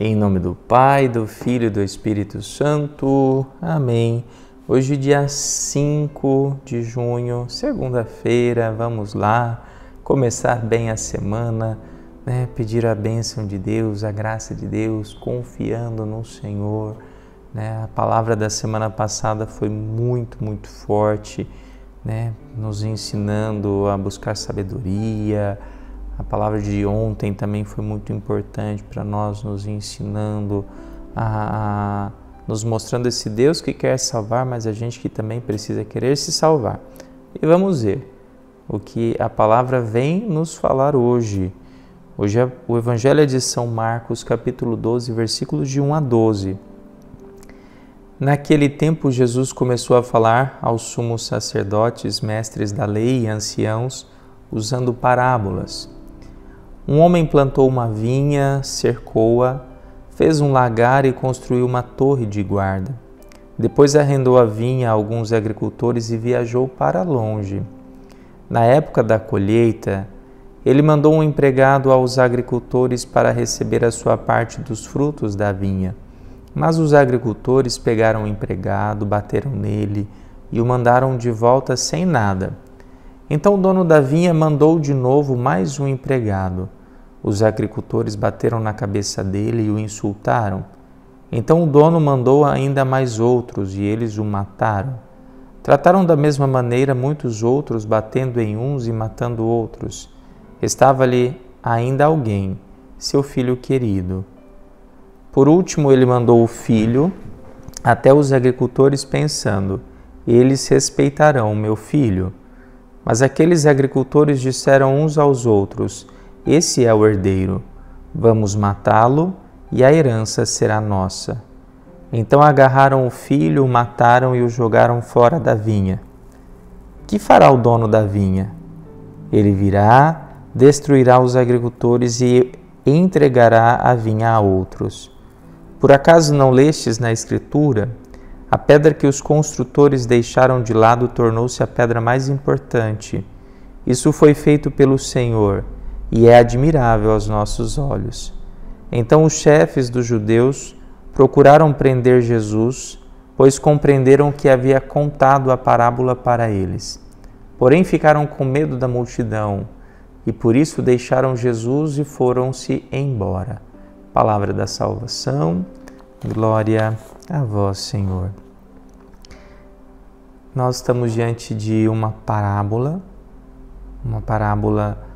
Em nome do Pai, do Filho e do Espírito Santo. Amém. Hoje, dia 5 de junho, segunda-feira, vamos lá começar bem a semana, né? pedir a bênção de Deus, a graça de Deus, confiando no Senhor. Né? A palavra da semana passada foi muito, muito forte, né? nos ensinando a buscar sabedoria a palavra de ontem também foi muito importante para nós, nos ensinando a, a, nos mostrando esse Deus que quer salvar, mas a gente que também precisa querer se salvar. E vamos ver o que a palavra vem nos falar hoje. Hoje é o Evangelho de São Marcos, capítulo 12, versículos de 1 a 12. Naquele tempo, Jesus começou a falar aos sumos sacerdotes, mestres da lei e anciãos, usando parábolas um homem plantou uma vinha, cercou-a, fez um lagar e construiu uma torre de guarda. Depois arrendou a vinha a alguns agricultores e viajou para longe. Na época da colheita, ele mandou um empregado aos agricultores para receber a sua parte dos frutos da vinha. Mas os agricultores pegaram o empregado, bateram nele e o mandaram de volta sem nada. Então o dono da vinha mandou de novo mais um empregado. Os agricultores bateram na cabeça dele e o insultaram. Então o dono mandou ainda mais outros e eles o mataram. Trataram da mesma maneira muitos outros, batendo em uns e matando outros. Estava-lhe ainda alguém, seu filho querido. Por último, ele mandou o filho até os agricultores, pensando: Eles respeitarão meu filho. Mas aqueles agricultores disseram uns aos outros: esse é o herdeiro. Vamos matá-lo e a herança será nossa. Então agarraram o filho, o mataram e o jogaram fora da vinha. Que fará o dono da vinha? Ele virá, destruirá os agricultores e entregará a vinha a outros. Por acaso não lestes na Escritura? A pedra que os construtores deixaram de lado tornou-se a pedra mais importante. Isso foi feito pelo Senhor e é admirável aos nossos olhos. Então os chefes dos judeus procuraram prender Jesus, pois compreenderam que havia contado a parábola para eles. Porém ficaram com medo da multidão e por isso deixaram Jesus e foram-se embora. Palavra da salvação, glória a vós, Senhor. Nós estamos diante de uma parábola, uma parábola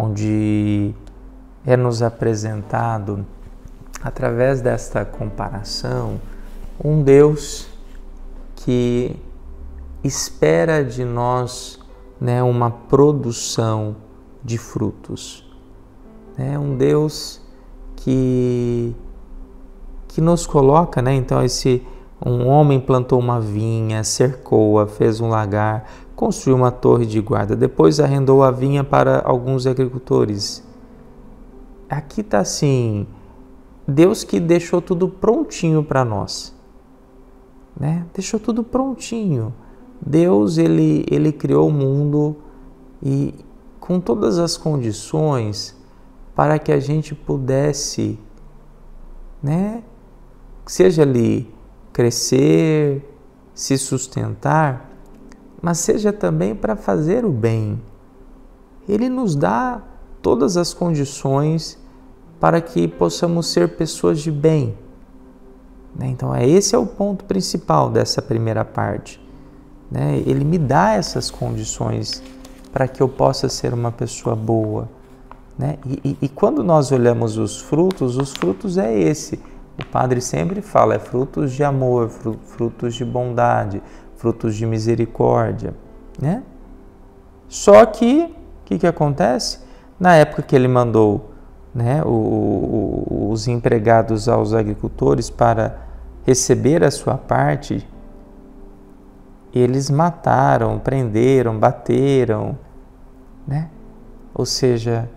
onde é nos apresentado, através desta comparação, um Deus que espera de nós né, uma produção de frutos. É um Deus que, que nos coloca, né? Então, esse um homem plantou uma vinha, cercou-a, fez um lagar, construiu uma torre de guarda, depois arrendou a vinha para alguns agricultores. Aqui está assim, Deus que deixou tudo prontinho para nós, né? Deixou tudo prontinho. Deus ele ele criou o mundo e com todas as condições para que a gente pudesse, né? Seja ali crescer, se sustentar, mas seja também para fazer o bem. Ele nos dá todas as condições para que possamos ser pessoas de bem. Né? Então, é esse é o ponto principal dessa primeira parte. Né? Ele me dá essas condições para que eu possa ser uma pessoa boa. Né? E, e, quando nós olhamos os frutos, os frutos é esse. O padre sempre fala, é frutos de amor, frutos de bondade, frutos de misericórdia, né? Só que, o que, que acontece? Na época que ele mandou né, o, o, os empregados aos agricultores para receber a sua parte, eles mataram, prenderam, bateram, né? Ou seja,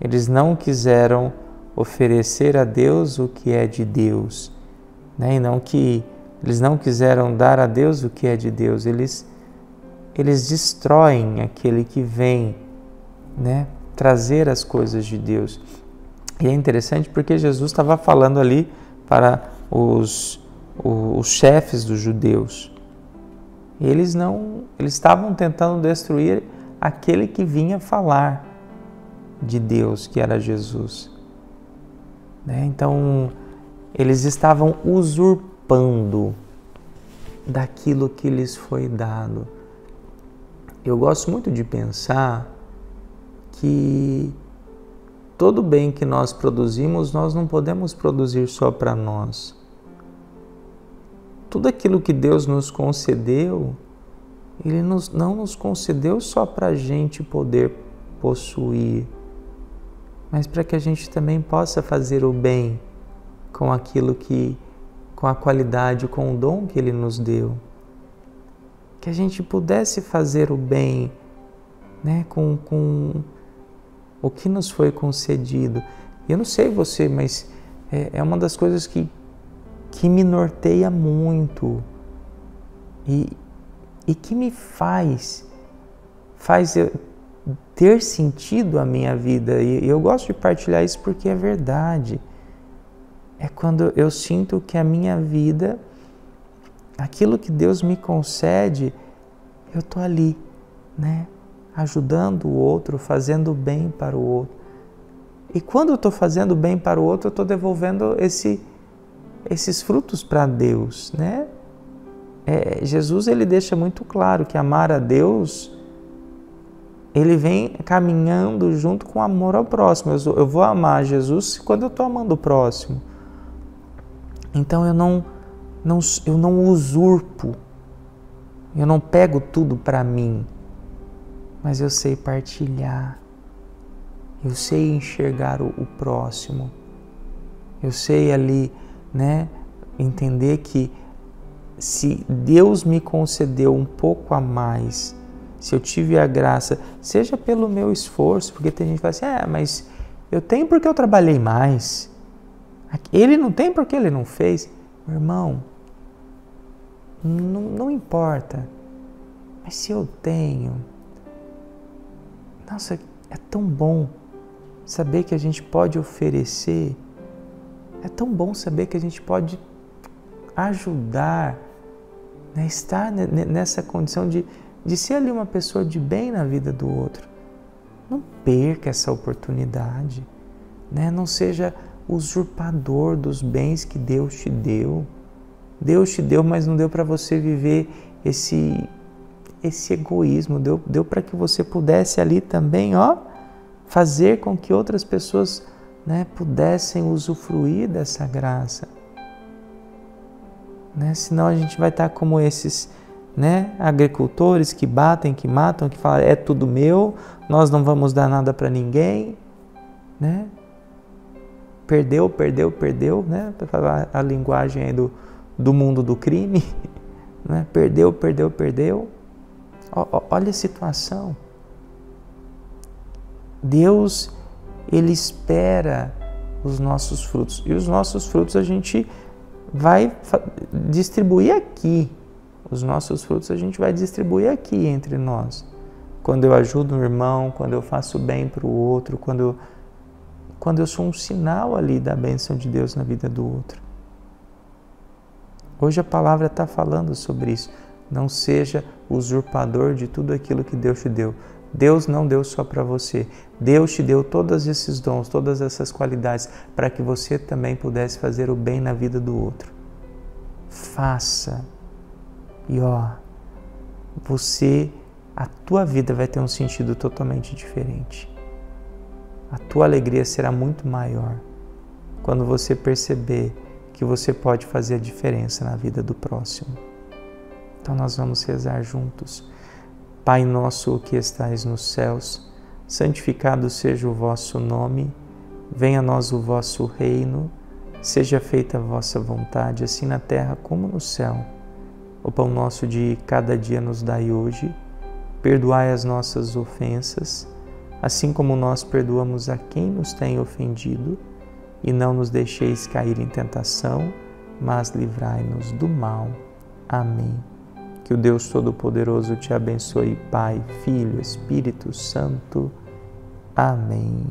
eles não quiseram oferecer a Deus o que é de Deus, né? E não que eles não quiseram dar a Deus o que é de Deus, eles, eles destroem aquele que vem né, trazer as coisas de Deus. E é interessante porque Jesus estava falando ali para os, os, chefes dos judeus. Eles não, eles estavam tentando destruir aquele que vinha falar de Deus, que era Jesus. Né? Então, eles estavam usurpando daquilo que lhes foi dado. Eu gosto muito de pensar que todo bem que nós produzimos, nós não podemos produzir só para nós. Tudo aquilo que Deus nos concedeu, Ele nos, não nos concedeu só para a gente poder possuir, mas para que a gente também possa fazer o bem com aquilo que, com a qualidade, com o dom que Ele nos deu. Que a gente pudesse fazer o bem né, com, com o que nos foi concedido. Eu não sei você, mas é, é uma das coisas que, que me norteia muito e, e que me faz, faz ter sentido a minha vida. E eu gosto de partilhar isso porque é verdade. É quando eu sinto que a minha vida, aquilo que Deus me concede, eu estou ali, né? ajudando o outro, fazendo bem para o outro. E quando eu estou fazendo bem para o outro, eu estou devolvendo esse, esses frutos para Deus, né? É, Jesus ele deixa muito claro que amar a Deus ele vem caminhando junto com o amor ao próximo. Eu, eu vou amar Jesus quando eu estou amando o próximo. Então eu não, não, eu não usurpo, eu não pego tudo para mim mas eu sei partilhar, eu sei enxergar o, o próximo, eu sei ali, né, entender que se Deus me concedeu um pouco a mais, se eu tive a graça, seja pelo meu esforço, porque tem gente que fala assim, é, mas eu tenho porque eu trabalhei mais. Ele não tem porque ele não fez. Meu irmão, não, não importa. Mas se eu tenho, nossa, é tão bom saber que a gente pode oferecer, é tão bom saber que a gente pode ajudar, né? estar nessa condição de, de ser ali uma pessoa de bem na vida do outro. Não perca essa oportunidade, né? não seja usurpador dos bens que Deus te deu. Deus te deu, mas não deu para você viver esse esse egoísmo, deu, deu para que você pudesse ali também, ó, fazer com que outras pessoas né, pudessem usufruir dessa graça. Né? Senão a gente vai estar como esses né, agricultores que batem, que matam, que falam é tudo meu, nós não vamos dar nada para ninguém, né? Perdeu, perdeu, perdeu, né? Para falar a linguagem do, do mundo do crime, né? Perdeu, perdeu, perdeu. Olha a situação. Deus, Ele espera os nossos frutos. E os nossos frutos a gente vai distribuir aqui. Os nossos frutos a gente vai distribuir aqui entre nós. Quando eu ajudo um irmão, quando eu faço bem para o outro, quando eu, quando eu sou um sinal ali da bênção de Deus na vida do outro. Hoje a palavra está falando sobre isso. Não seja usurpador de tudo aquilo que Deus te deu. Deus não deu só para você. Deus te deu todos esses dons, todas essas qualidades para que você também pudesse fazer o bem na vida do outro. Faça. E ó, você, a tua vida vai ter um sentido totalmente diferente. A tua alegria será muito maior quando você perceber que você pode fazer a diferença na vida do próximo. Então nós vamos rezar juntos. Pai nosso que estais nos céus, santificado seja o vosso nome, venha a nós o vosso reino, seja feita a vossa vontade, assim na terra como no céu. O pão nosso de cada dia nos dai hoje, perdoai as nossas ofensas, assim como nós perdoamos a quem nos tem ofendido, e não nos deixeis cair em tentação, mas livrai-nos do mal. Amém. Que o Deus Todo-Poderoso te abençoe, Pai, Filho, Espírito Santo. Amém.